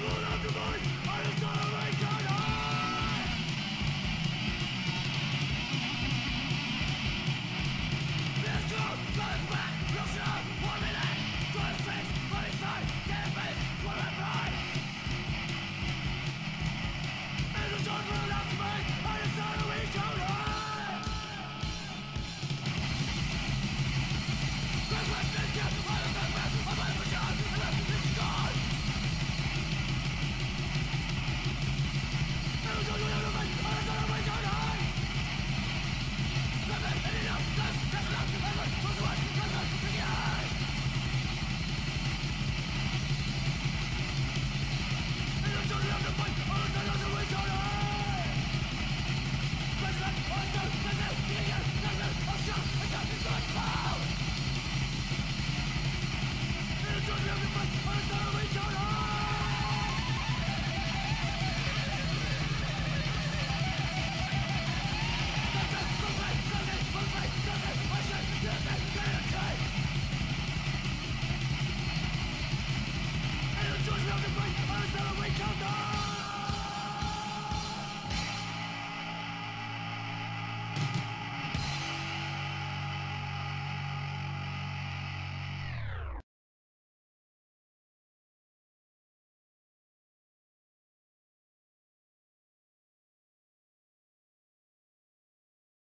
Alone on device, I am not a the great, I was a weak